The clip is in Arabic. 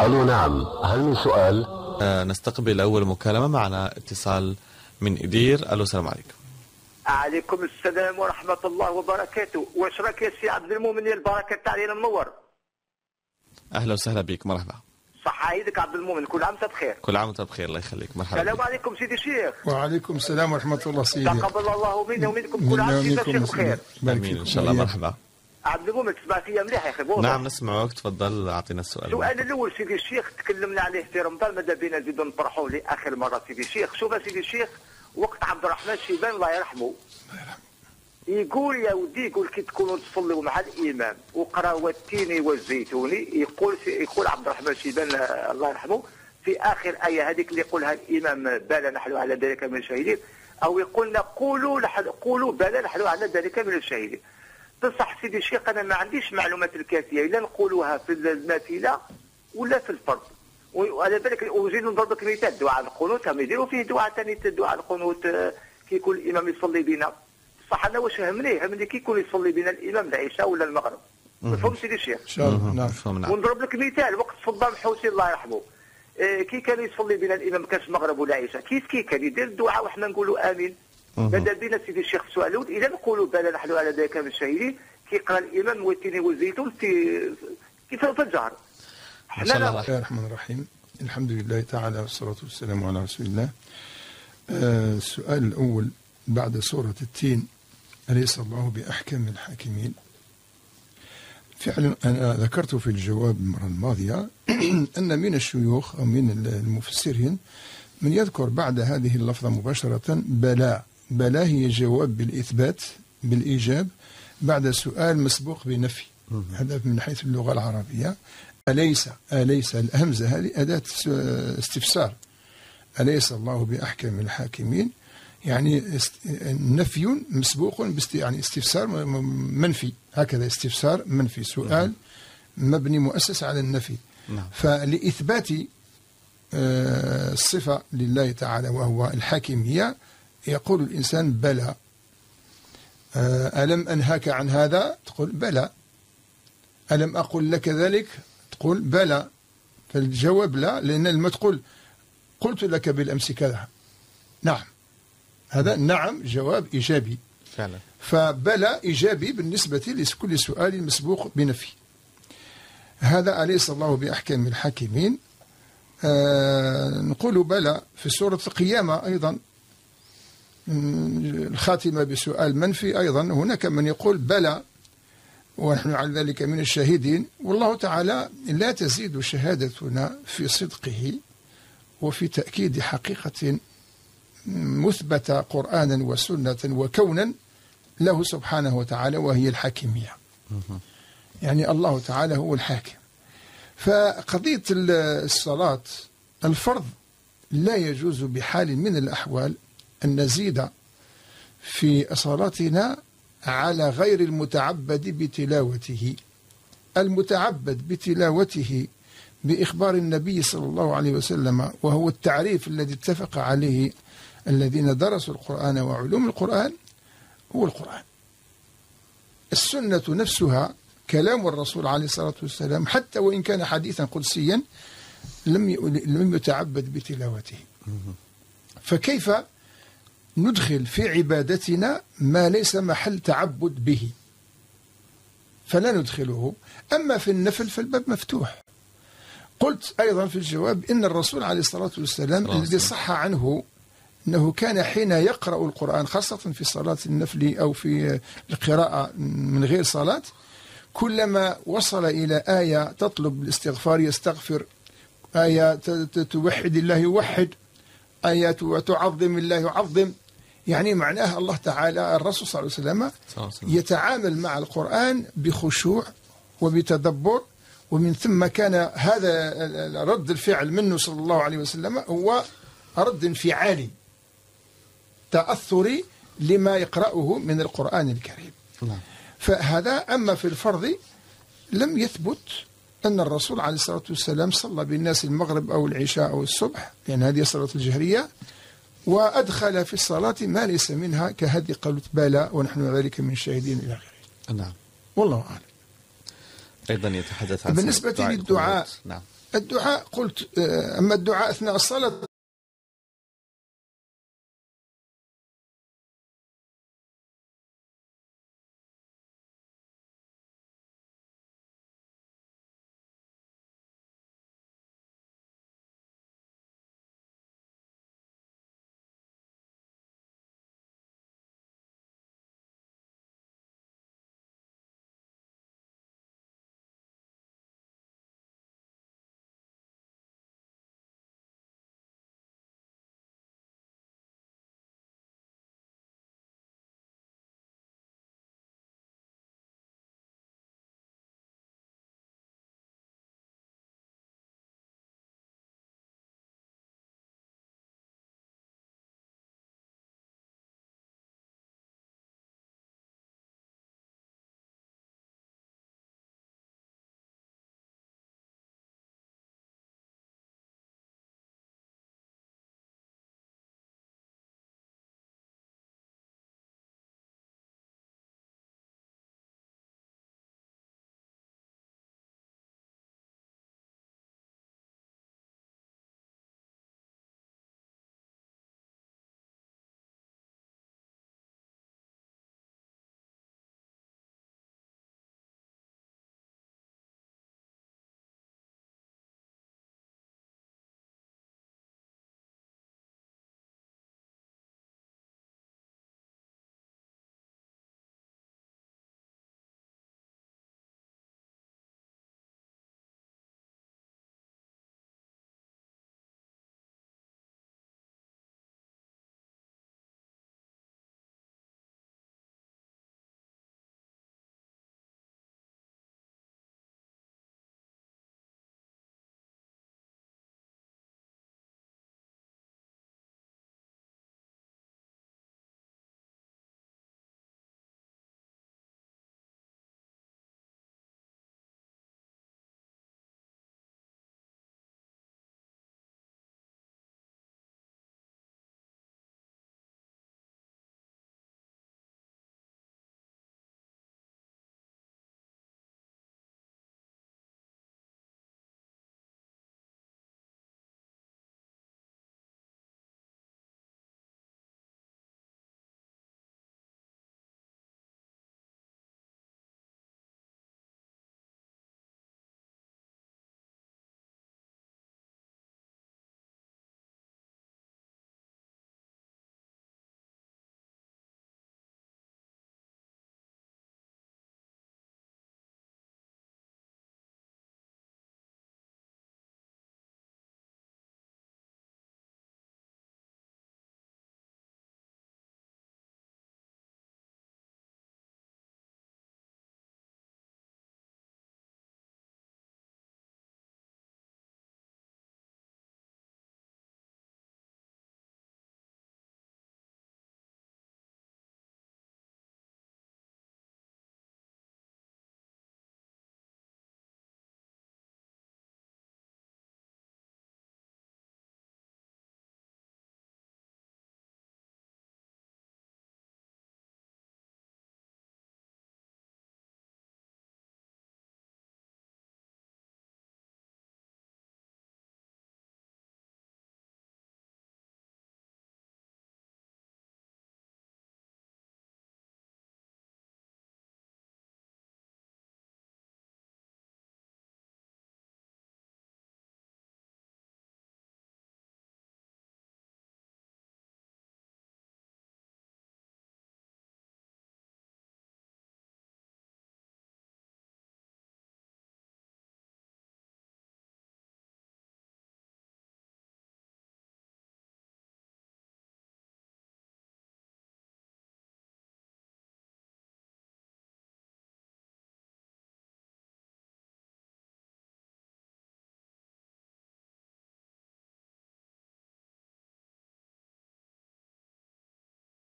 ألو نعم. هل من سؤال؟ آه نستقبل أول مكالمة معنا. اتصال من إدير. ألو السلام عليكم. عليكم السلام ورحمة الله وبركاته. واش راك يا سي عبد المؤمن؟ يا البركة تاع علينا منور أهلا وسهلا بك. مرحبا. صحة عيدك عبد المؤمن. كل عام وانت بخير. كل عام وأنت بخير. الله يخليك. مرحبا السلام. عليكم سيدي الشيخ. وعليكم السلام ورحمة الله سيدي. تقبل الله منا ومنكم. كل عام سيدي الشيخ بخير. بارك إن شاء الله. مرحبا. عبد تسمع فيا مليح يا أخي. نعم نسمعك تفضل أعطينا السؤال. السؤال الأول سيدي الشيخ تكلمنا عليه في رمضان ماذا بينا نزيدوا نطرحوه لآخر مرة سيدي الشيخ؟ شوف سيدي الشيخ وقت عبد الرحمن شيبان الله يرحمه. يقول يا ودي يقول كي تكونوا تصلوا مع الإمام وقراوا والتين والزيتوني يقول يقول عبد الرحمن شيبان آه، الله يرحمه في آخر آية هذيك اللي يقولها الإمام بلى نحن على ذلك من الشهيدين أو يقولنا قولوا قولوا بلى نحن على ذلك من الشهيدين بصح سيدي الشيخ أنا ما عنديش معلومات الكافية لا نقولوها في النافله ولا في الفرض. وعلى بالك وزيد نضرب لك مثال دعاء القنوت هم يديروا فيه دعاء ثاني دعاء القنوت آه، كي يكون الامام يصلي بنا. صح أنا واش همني همني كي يكون يصلي بنا الإمام العشاء ولا المغرب؟ مفهوم سيدي الشيخ؟ إن شاء الله. نعم. نعم. ونضرب لك مثال وقت صدام حسين الله يرحمه. آه، كي كان يصلي بنا الإمام كاش المغرب ولا عشاء. كيف كي كان؟ يدير الدعاء وحنا نقولوا آمين. ماذا بينا سيدي الشيخ السؤال الأول إذا نقولوا بلا نحن على ذلك من الشهيدين كيقرا الإمام والتين والزيتون في كيف في الجهر. الله. بسم الله الرحمن الرحيم. الحمد لله تعالى والصلاة والسلام على رسول الله. آه، السؤال الأول بعد سورة التين أليس الله بأحكم الحاكمين؟ فعلا أنا ذكرت في الجواب المرة الماضية أن من الشيوخ أو من المفسرين من يذكر بعد هذه اللفظة مباشرة بلا بلا هي جواب بالإثبات بالإيجاب بعد سؤال مسبوق بنفي. هذا من حيث اللغة العربية. أليس أليس الهمزة هذه أداة استفسار. أليس الله بأحكم الحاكمين؟ يعني نفي مسبوق باست يعني استفسار منفي. هكذا استفسار منفي. سؤال مبني مؤسس على النفي. نعم. فلإثبات آه، الصفة لله تعالى وهو الحاكمية يقول الإنسان بلى. آه، ألم أنهاك عن هذا؟ تقول بلى. ألم أقل لك ذلك؟ تقول بلى. فالجواب لا لأن لما تقول قلت لك بالأمس كذا. نعم. هذا نعم جواب إيجابي. فعلا. فبلى إيجابي بالنسبة لكل سؤال مسبوق بنفي. هذا أليس الله بأحكم الحاكمين؟ آه نقول بلى في سورة القيامة أيضا. الخاتمة بسؤال منفي أيضا. هناك من يقول بلى ونحن على ذلك من الشاهدين. والله تعالى لا تزيد شهادتنا في صدقه وفي تأكيد حقيقة مثبتة قرآنا وسنة وكونا له سبحانه وتعالى وهي الحاكمية. يعني الله تعالى هو الحاكم. فقضية الصلاة الفرض لا يجوز بحال من الأحوال أن نزيد في صلاتنا على غير المتعبد بتلاوته. المتعبد بتلاوته بإخبار النبي صلى الله عليه وسلم وهو التعريف الذي اتفق عليه الذين درسوا القرآن وعلوم القرآن هو القرآن. السنة نفسها كلام الرسول عليه الصلاة والسلام حتى وإن كان حديثا قدسيا لم لم يتعبد بتلاوته. فكيف ندخل في عبادتنا ما ليس محل تعبد به. فلا ندخله. أما في النفل فالباب مفتوح. قلت أيضا في الجواب إن الرسول عليه الصلاة والسلام. الذي صح عنه أنه كان حين يقرأ القرآن خاصة في صلاة النفل أو في القراءة من غير صلاة كلما وصل إلى آية تطلب الاستغفار يستغفر آية توحد الله يوحد آية تعظم الله يعظم يعني معناه الله تعالى الرسول صلى الله عليه وسلم. يتعامل مع القرآن بخشوع وبتدبر ومن ثم كان هذا رد الفعل منه صلى الله عليه وسلم هو رد انفعالي تأثري لما يقرأه من القرآن الكريم. نعم. فهذا أما في الفرض لم يثبت أن الرسول عليه الصلاة والسلام صلى بالناس المغرب أو العشاء أو الصبح لأن هذه الصلاة الجهرية. وأدخل في الصلاة ما ليس منها كهدي قلت بالا ونحن ذلك من الشاهدين إلى غيره نعم. والله أعلم. أيضا يتحدث عن بالنسبة دعاء للدعاء. نعم. الدعاء قلت آه، أما الدعاء أثناء الصلاة